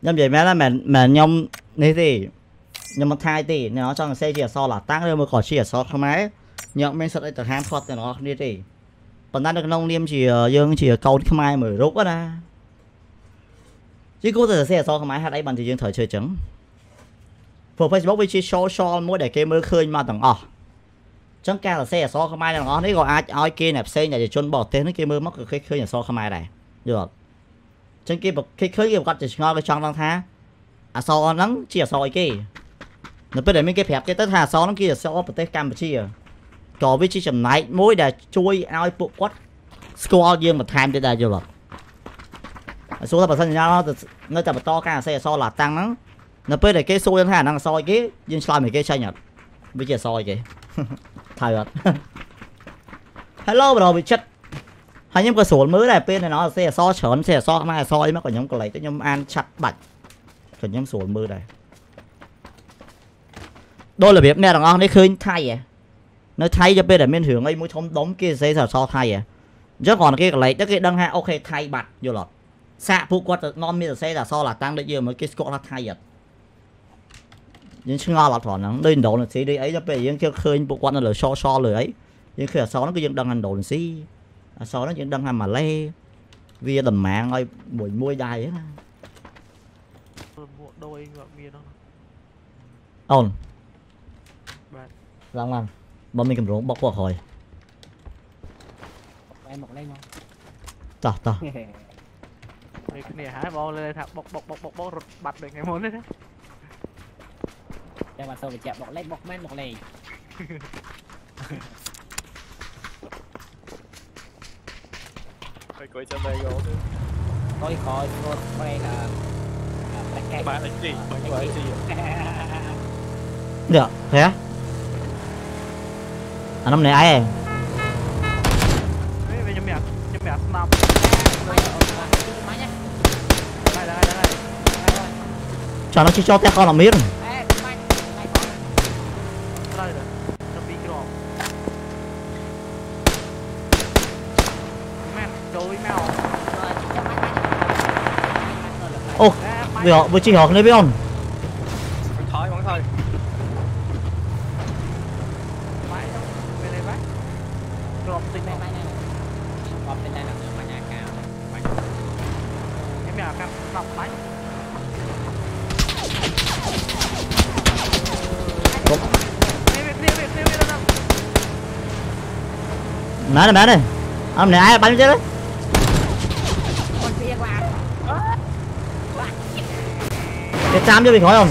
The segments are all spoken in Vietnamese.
ខ្ញុំនិយាយមែនមែនមែនខ្ញុំនេះទេខ្ញុំមិនថាយទេអ្នកចង់សេជាអសឡាតាំងឬមកក៏ជាអសខ្មែរខ្ញុំមានសិទ្ធិអីទៅហាមឃាត់ទាំងអស់គ្នាទេប៉ុន្តែនៅក្នុងនាមជាយើងជាកូនខ្មែរមួយរូបណាជីគូទៅសរសេរអសខ្មែរហេតុអីបានជាយើងត្រូវជឿចឹងព្រោះ Facebook វាជា social មួយដែលគេមើលឃើញមកទាំងអស់ចឹងការសរសេរអសខ្មែរទាំងអស់នេះក៏អាចឲ្យគេអ្នកផ្សេងដែលជាជនបរទេសនេះគេមើលមកក៏គេឃើញអសខ្មែរដែរយល់អត់ ចឹងគេគេឃើញគេប្រកាសជាឆ្ងល់គេចង់ដឹងថាអសហ្នឹងជាអសអីគេនៅពេលដែលមានគេប្រាប់គេទៅថាអសហ្នឹងគឺអសប្រទេសកម្ពុជាក៏វាជាចំណែកមួយដែលជួយឲ្យពួកគាត់ស្គាល់យើងបន្ថែមទៀតដែរយល់អត់សួរថាបើសិនជានៅតែបន្តការអសេអសឡាតាំងហ្នឹងនៅពេលដែលគេសួរយើងថាអាហ្នឹងអសអីគេយើងឆ្លើយមកគេចាញ់អត់វាជាអសអីគេថើអត់ Hello ប្រូវិចិត្រ ហើយខ្ញុំក៏ស្រួលមើលដែរពេលនៅអសេអសច្រើនសេអសខ្មែរអសអីមកក៏ខ្ញុំកលេចទៅខ្ញុំអានឆាត់បាច់ក៏ខ្ញុំស្រួលមើលដែរដោយរបៀបអ្នកទាំងអស់នេះឃើញថៃហ៎នៅថៃទៅពេលដែលមានរឿងអីមួយធំដុំគេសរសេរអសថៃហ៎អញ្ចឹងគ្រាន់តែគេកលេចទៅគេដឹងថាអូខេថៃបាត់យល់អត់សាកពួកគាត់ទៅនាំមានសរសេរតែអសឡាតាំងដូចយើងមើលគេស្គាល់ថាថៃអត់យើងឆ្ងល់អត់ព្រោះហ្នឹងដូចឥណ្ឌូនេស៊ីដូចអីទៅពេលយើងគេឃើញពួកគាត់នៅលើ social លើអីយើងឃើញអសហ្នឹងគឺយើងដឹងឥណ្ឌូនេស៊ីអ សហ្នឹងយើងដឹងថាម៉ាឡេវាតំណាងឲ្យមួយមួយដែរណា មួកដូចងាប់មានហ្នឹង អូន បាទ ឡើងឡើងបើមានកម្រងបុកពួកក្រោយ em một lên không តោះតោះ ដូចគ្នាហើយបងលើថាបុកបុកបុកបុកបុករត់បាត់ដូចថ្ងៃមុនទេណា cho mà tôi phải chạm một lên một men một lên ហើយគួយចាំតែយក Mày quay cho mày gỗ đi Thôi khỏi, thôi, mày là... Bạn anh chị, bạn của anh Được, thế á Anh năm này ai em? Cho nó chỉ cho te con làm miếng Vì họ với chị họ lên biết không? Thôi bắn thôi. Má này má này. Ông này ai bắn chết đấy. Để chám cho mình khói không?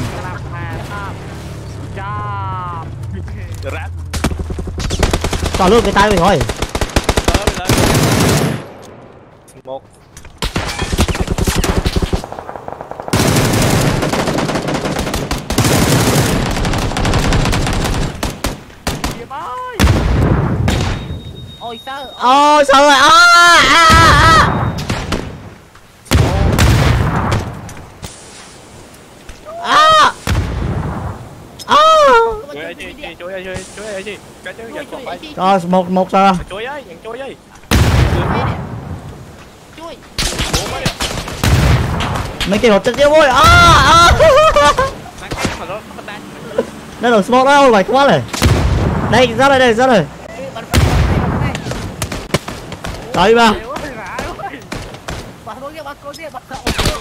Tỏ luôn cái tay mình khói Một. Ôi sao Ôi sao rồi. chơi gì chơi một một sao? Mấy cái à, à. nó chết tiêu rồi à đây là smoke đâu vậy quá này. Đây ra đây đây ra đây. Đấy ba.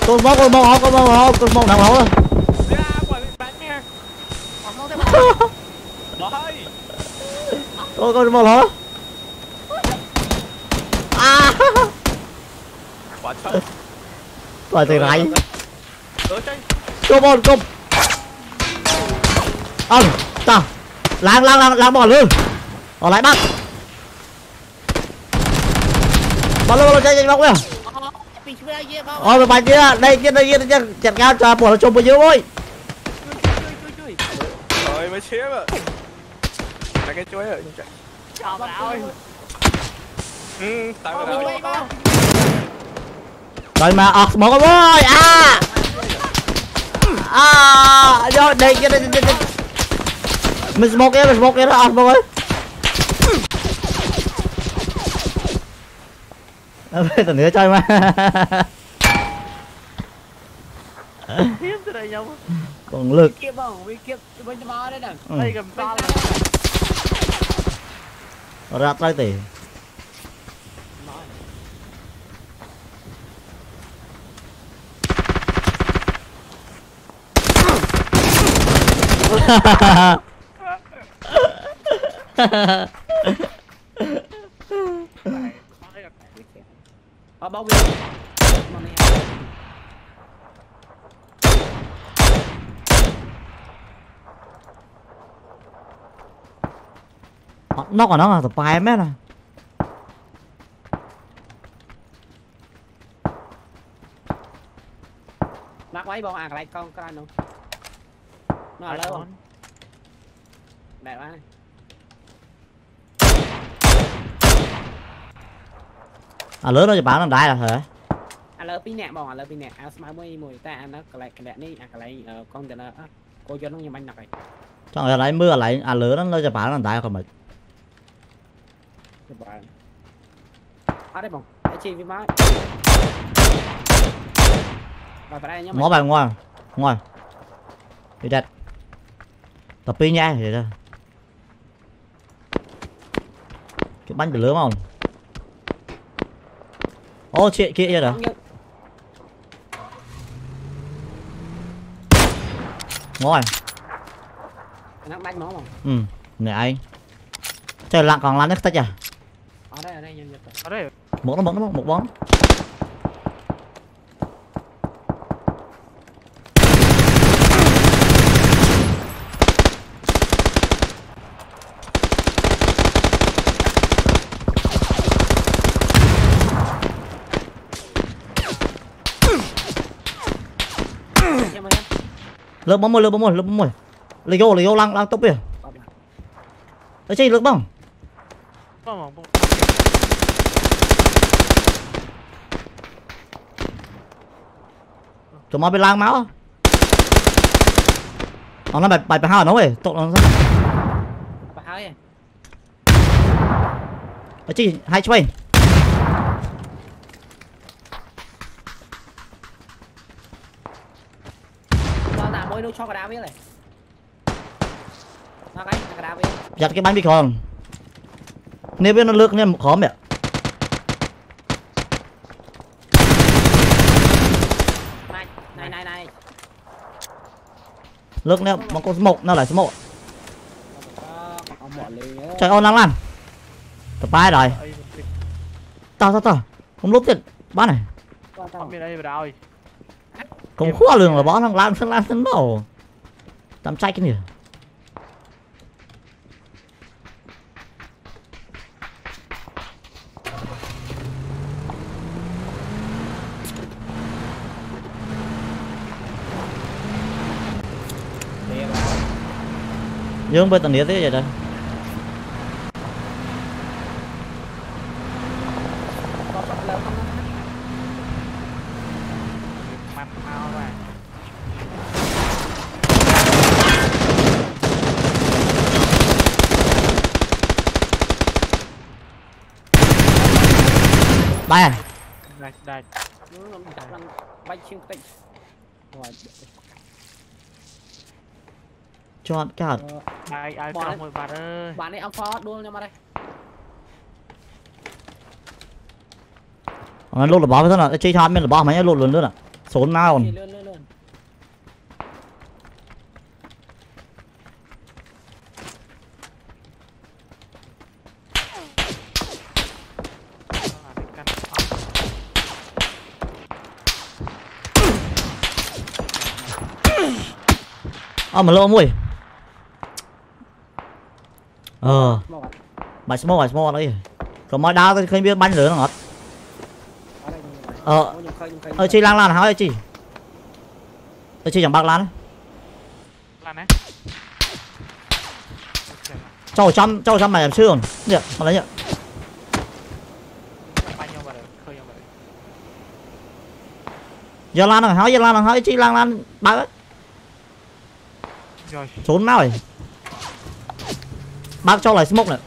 Tôi móc tôi móc áo tôi móc áo tôi móc đằng áo rồi 어, 가지 말라. 아! 맞아. 맞아, 라이. 컴온, 컴. 아, 따. Lang, lang, lang, lang bỏ luôn. Bỏ lại bắt. Bỏ luôn, bỏ luôn, chạy, chạy, bắt kìa. Ôi, mày bắn kia, đây, kia, đây, kia, chặt cao cho bỏ nó chung bao nhiêu thôi. Trời, mày chết ạ kecoy yuk Cak Sabar Hmm, tao tao Rồi mà ọt một cái boy à À, vô đi cái đây đây Mình một cái mình một cái đó ọt một cái. Ờ, ờ, tao nữa chơi mà. Còn lực. Kia bảo, kia bên đó đấy nè. Ừ. Đây cầm tay. សល់ ra ha ha ha ở bao nhiêu mò này nó còn nó là tập bài mét à mắc mấy bông à lại con con luôn nó ở lâu không đẹp quá này à lớn nó chỉ bán làm đai là hả ឥឡូវពីរនាក់បងឥឡូវពីរនាក់អាស្មើមួយមួយតែអានោះកន្លែងកន្លែងនេះអាកន្លែងកុងតឺន័រគោយន្តនោះខ្ញុំបាញ់ដាក់ហើយ chọn là lấy mưa lấy à lớn nó chỉ bán làm đai còn mà ទៅ ada bang chị với má rồi vào đây nhá ngó bạn ngồi ngồi đi đặt tập pin nha vậy đó cái bánh bị lớn không ô chị kia chưa đó ngồi nó bánh máu không ừ nè anh. Trời lặng còn lắm nước tách à ở đây ở đây ở đây một nó một nó một một bón lớp bóng mồi lớp bóng mồi lớp bóng mồi lấy vô lấy vô lăng lăng tốc kìa lấy chi lớp bóng. tụi nó bị lang máu nó nó bài bài bài hai nó vậy tụi nó បើហើយ đấy chị hai chơi ដល់តែមួយនោះឆក់កដាវាឡើយមកហើយកដាវា giặt cái bánh bị còn nếu biết nó lướt nên khó mẹ Lực nè, bóng có số 1, nào lại số 1 Trời ơi, lắm lắm Tập bài rồi. Tao, tao, tao. Không lúc tiền, bắn này. Không khó lường là bó thằng Lan, thằng Lan, thằng bảo Tạm chạy cái gì dương bên tầng địa thế vậy đó ក៏បាត់លើផងណា ម៉ាត់មកបាទ bài à ដាច់ដាច់ ខ្ញុំចាប់ឡើងបាច់ឈៀងតិច chọn cả ờ, ai ai cầm rồi bạn ơi. Bạn ấy ông phó đua nhau mà đây. Nó lột là báo với thế nào chơi tham men là báo mấy lột luôn luôn à số nào còn. À mà lâu mùi ờ. Bài small, bài smoke đấy. Còn mọi đá tôi không biết bắn lửa nó ngọt. Ờ. Ờ chị lang lan hỏi chị. Ờ chị chẳng bạc lan lan á trăm cháu trăm mày làm chưa nhỉ còn lấy nhỉ giờ lan rồi hỏi giờ lan rồi hỏi chị lang lan bạc trốn nào rồi Bác cho lại smoke này.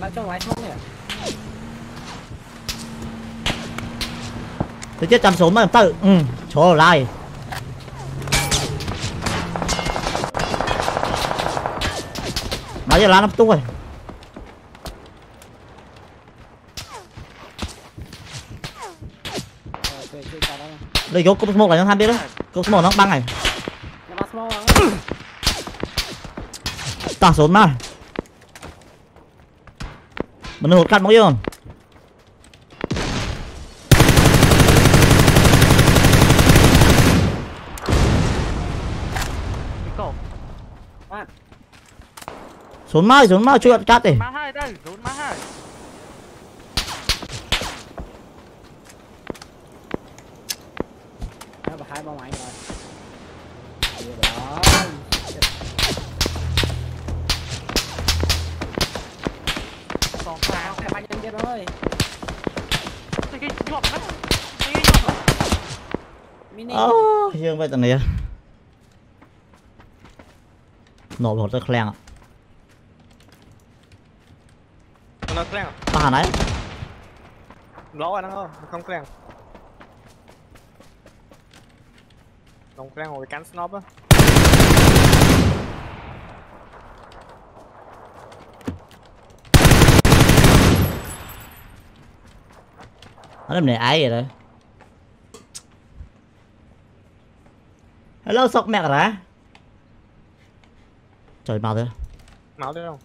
Bác cho lại smoke này. Tôi chết trăm số mà tự Ừ Chỗ lại? Nói giờ lá năm tuổi, ờ, Đây gốc cốc smoke là nó tham biết đấy Cốc smoke nó băng này. Tả sốn mà. Mình hụt cắt mỗi cổ. xuống mai xuống mai chuyện cắt đi dương vậy này nổ một cái khen ạ Nó ba hà nãy Lỗ anh không? Không clang. Không clang rồi cắn snob á. nó làm này ai vậy đấy hello sọc mẹ ra trời mau thế. Máu đấy không?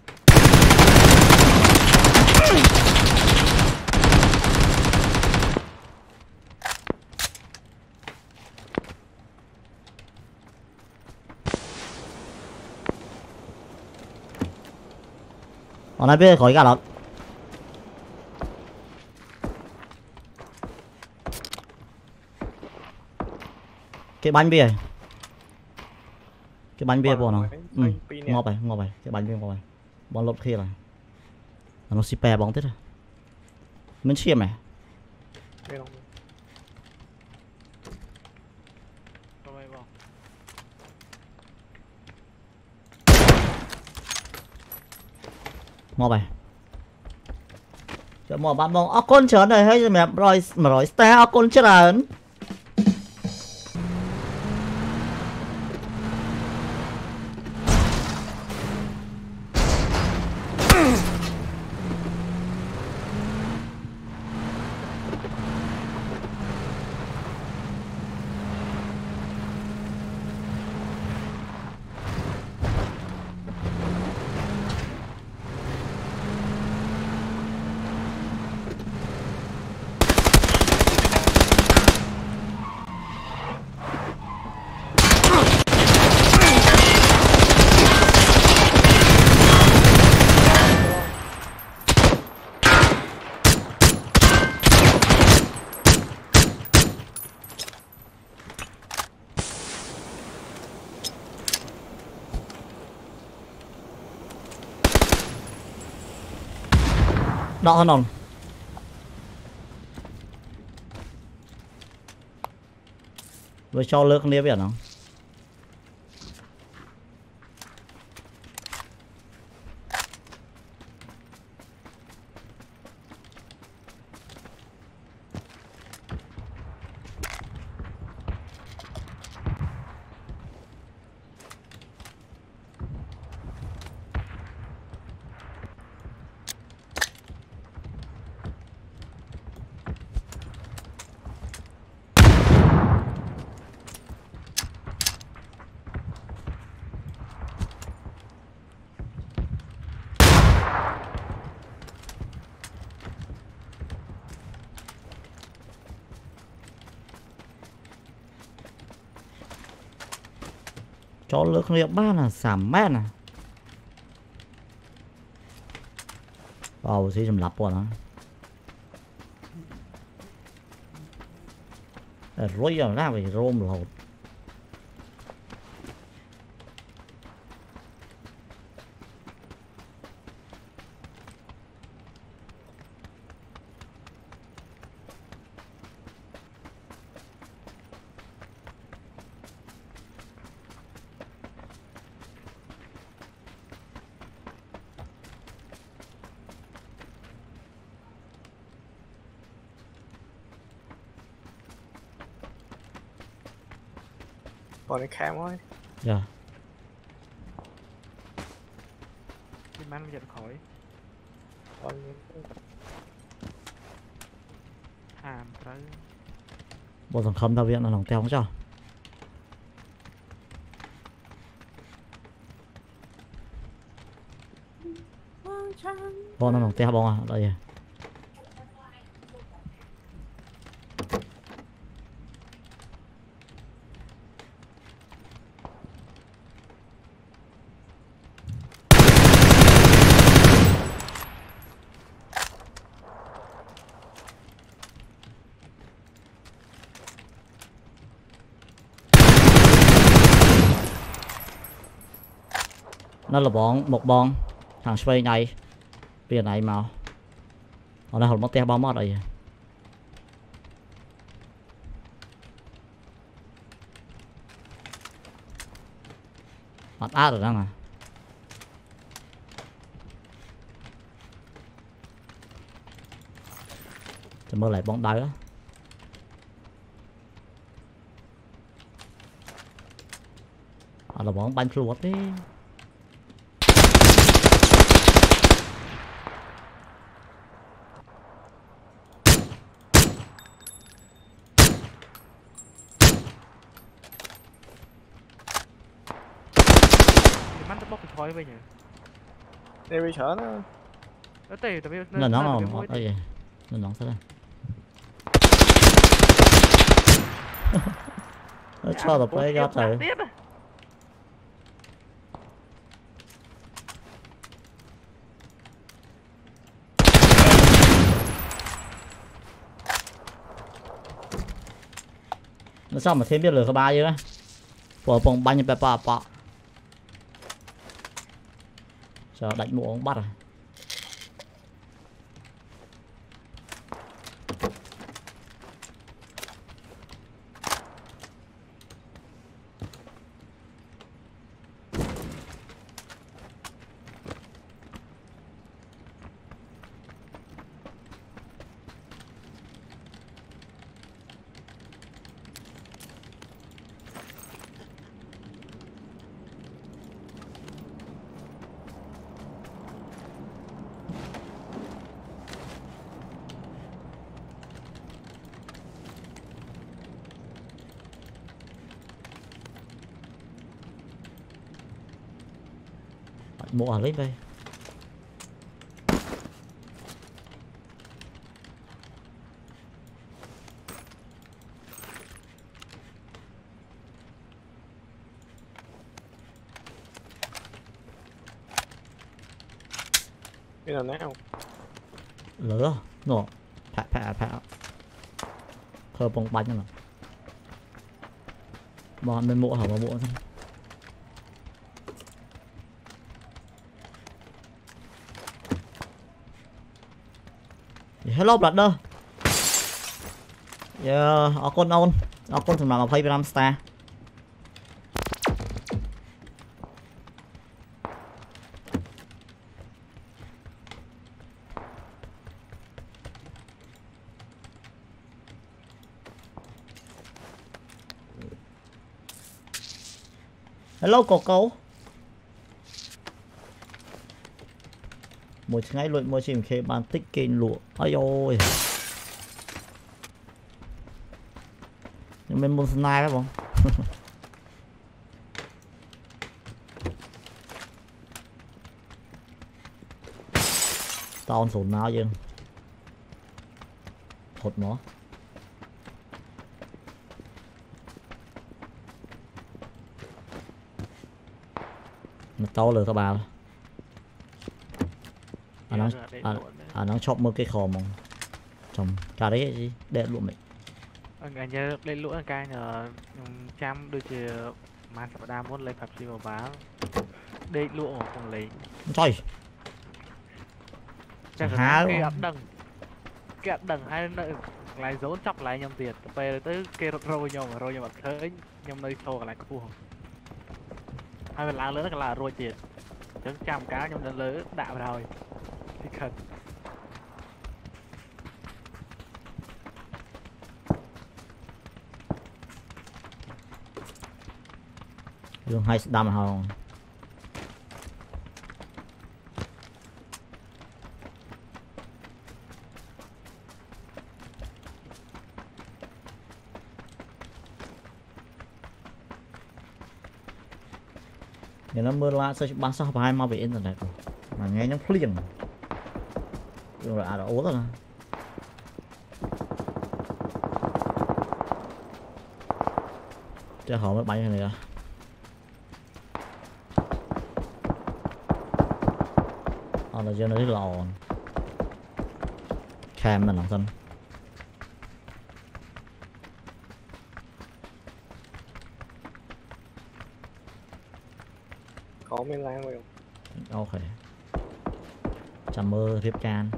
Họ nói biết khỏi gà lắm. Cái bánh bia គេបាញ់វាបងហ្នឹងងប់ហើយងប់ហើយគេបាញ់វាងប់ហើយបងលុបគ្នាហើយអានោះស៊ីប៉ែបងទៀតមិនឈាមហ៎ងប់ហើយចាំមកបានបងអរគុណច្រើនហើយហើយសម្រាប់100 100 star អរគុណច្រើន ដកហ្នឹងអូនវាចូលលើគ្នាវាអាហ្នឹង ដល់លើគ្នាបានសាមែនបើស៊ីសម្រាប់គាត់ហ៎រយយ៉ាងណាវិញរោមរហូត còn dạ. cái cam thôi Dạ. Thì mang giận khỏi. Còn Bọn Hàm tới. Bộ thằng khâm ra viện là lòng teo không sao Bọn nó lòng teo bọn à, đây à nó là bọn một bọn. Thằng spray này bây giờ này mà. Hồi nay hồi mất te bom mất rồi mặt át rồi đang à thì mơ lại bóng đá đó à là bóng banh luôn đấy 만든 먹고 저해 보이냐 내 괜찮아 어때 tapi nó nón không? ôi ờ, vậy. Nó nón sao đây? Nó cho tập play ra thử nó sao mà thêm biết lửa có ba vậy đó bỏ bông bao nhiêu bẹp bạ chờ đánh mũ ông bắt rồi mũ ở lấy đây. Cái nào nào lửa nổ. Phạ phạ phạ. Khờ bông bánh mà. Bọn bên mũ hở vào mũ thôi hello brother យើអរគុណអូនអរគុណសម្រាប់25 star ហេឡូកូកូ មួយថ្ងៃលួចមក CMK បានតិចគេងលក់អាយអូយខ្ញុំមានមុនស្នេហ៍ទេបង តោនសូនមកយើងហត់មកមកតោលើក្បាល nó à, à nó chọc một cái khò mong trong cả đấy gì? Để lụa mình ờ, anh nhớ lên lũa cái nhờ trăm đôi chì mà sắp đam muốn lấy pháp chi vào bá để lụa không lấy. Trời. Chắc là cái ấp đằng cái ấp đằng hai nơi lại dốn chọc lại nhầm tiền. Về tới kia rồi nhầm rồi nhầm thế nhầm nơi thô lại cua. Hai bên lá lớn là rồi tiền. Chẳng chạm cá nhầm lớn đạm rồi. Dikkat. Dùng hai đâm hồng. ឥឡូវមើលឡាសិចច្បាស់សោះប្រហែលមកពីអ៊ីនធឺណិតមួយថ្ងៃហ្នឹងភ្លៀង rồi à, đó ố rồi. Chắc họ mới bay này à họ ờ, là trên đấy lò kèm mà làm thân. Có mấy lan rồi ok. Chầm mơ tiếp can.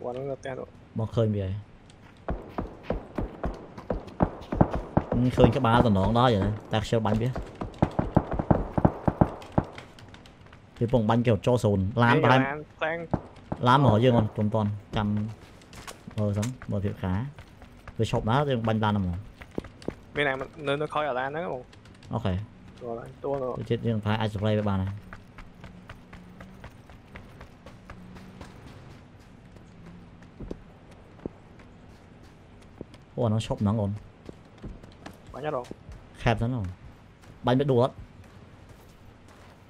បចាន quả nó là tên rồi មកឃើញវាហើយញឃើញក្បាលតំណងដល់យ៉ាងណាតែខ្ជិលបាញ់វាវាពងបាញ់គេចូលសូនឡានប្រហែល lan sang ឡានមកយើងអត់ពុំតន់ចាំមើលសិនមើលភាពខាវាឈប់ណាយើងបាញ់ឡានហ្មង bên này mình nên nó khói ở lan đó không អូខេ rồi lại tua rồi ទៅចិត្តយើងប្រហែលអាច spray វាបានហើយ ủa nó 어, 난 숍 난건 Banyarok Khẹp thế nào Bánh biết đùa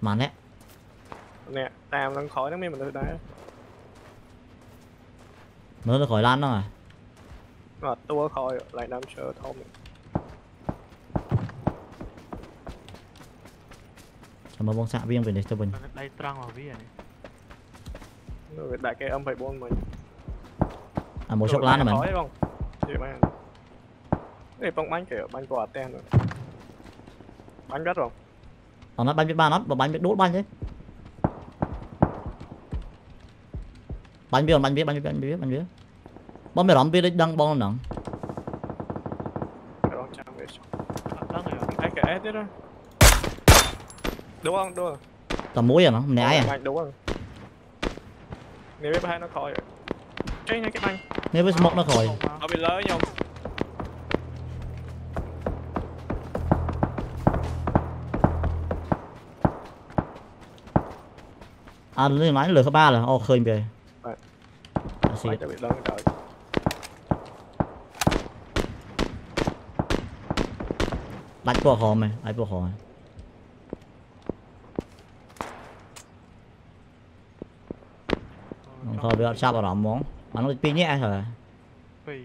Mà nè. Nè, làm đang khỏi nó mới mình được đấy Mới được khỏi lan đâu à Mà tua khỏi lại làm sơ thông Chẳng mà bông xạ viên về để cho mình. Đây trăng vào viên Đại cái âm phải buông mình. À một chốc lan rồi mình Thôi không? bóng bắn kìa, bắn quả tên rồi. Bắn biết rồi Nó nó bắn biết ba nó, bắn biết đốt bắn chứ. Bắn biết, bắn biết, bắn biết, bắn biết, bắn biết Bọn mày rõm biết đấy đăng bóng nặng Rồi biết Đăng này, kẻ thế đó. Đúng không, đúng không? Tầm mũi rồi nó, mình ai à? Đúng không? Nếu biết hai nó khỏi rồi. Cái nha cái bánh Nếu biết smoke nó khỏi. Nó bị lỡ nhau À lên máy lửa cấp 3 là. Ồ khơi về. Rồi. À, xin. Cho bộ hồ mày, ai bộ hồ mày. Không thôi bây sao bảo đảm món. Mà được pin nhẹ thôi. Bị.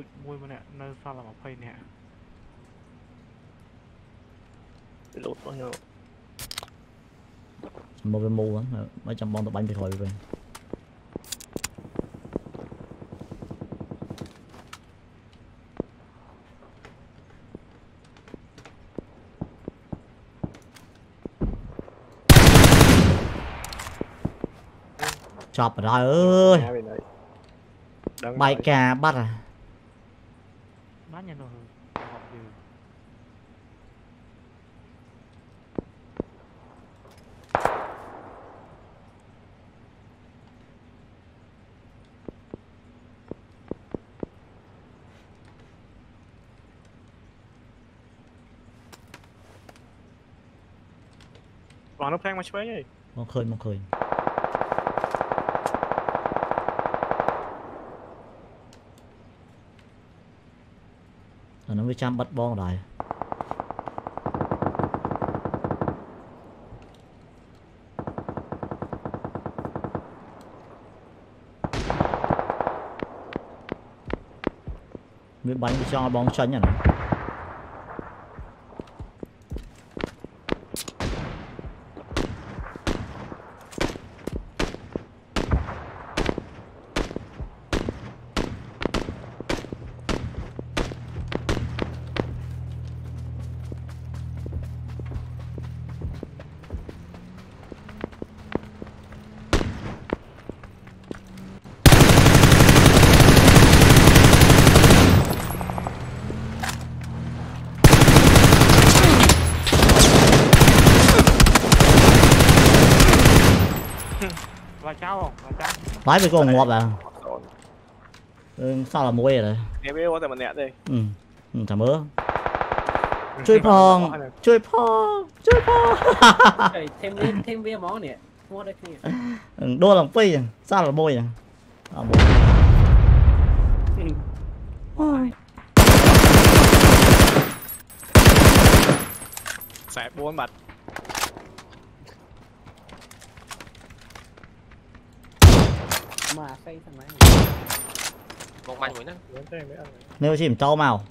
ฝึกมวยมาเนี่ยในสลับกับใครเนี่ยหลุดมั้งเนาะ mua về mua á mấy trăm bon tao bánh thì thôi về chọp rồi ơi ไปเลยดังหน่อย bay cà bắt à Còn nó phang mà chơi gì មកឃើញមកឃើញអានោះវាចាំបាត់បងដែរវាបាញ់វាចង់ឲ្យបងចាញ់អានោះ Vãi với con ngọt à? Ừ, Sao là mối rồi Em biết quá thể mà nẹt đây Ừ, ừ thả mớ Chơi phong chui phong chui phong Thêm viên thêm viên món nè Mua đây kia. Đô lòng phi Sao là mối rồi À mối Sẹp buôn mặt mà xây thằng này. Một mảnh nữa nếu chìm trâu màu.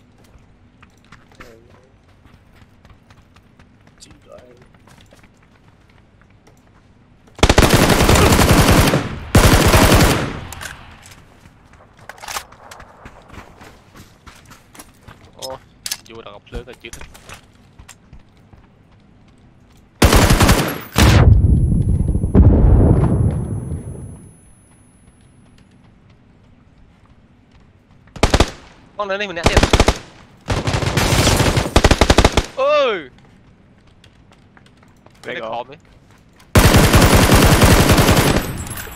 Ôi, vô là ngọc lớn là chưa thích. Con lớn lên một nhãn tiền. ơi, Cái này khóm đấy.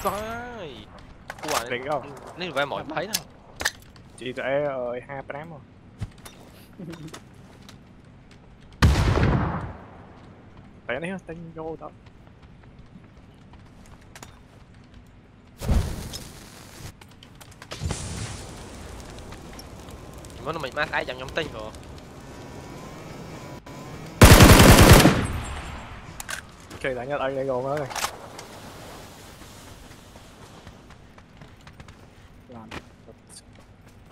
Trời. Quả này. không? Nên phải mỏi thấy đâu. Chị tệ ơi, ờ, hai trăm rồi. Tại nó tên vô đó. Μόνο mình μας ai chẳng nhóm tinh rồi. Kỳ đánh nhất anh này gồm ơi Làm.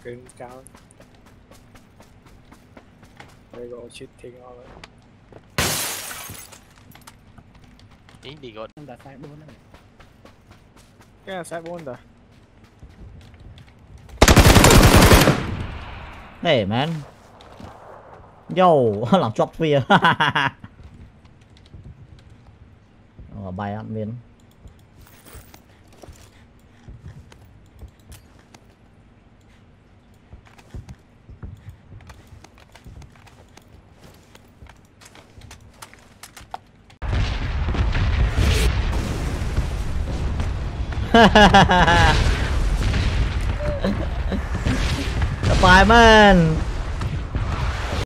Kinh cao. Đây gồm cheating all đấy Chính đi gọn Em đã sai 4 rồi. Cái là sai 4 rồi. Hey man. Yo, làm chọc phìa. Ở ờ, bài ăn miếng. Ha ha ha ha! ไฟมน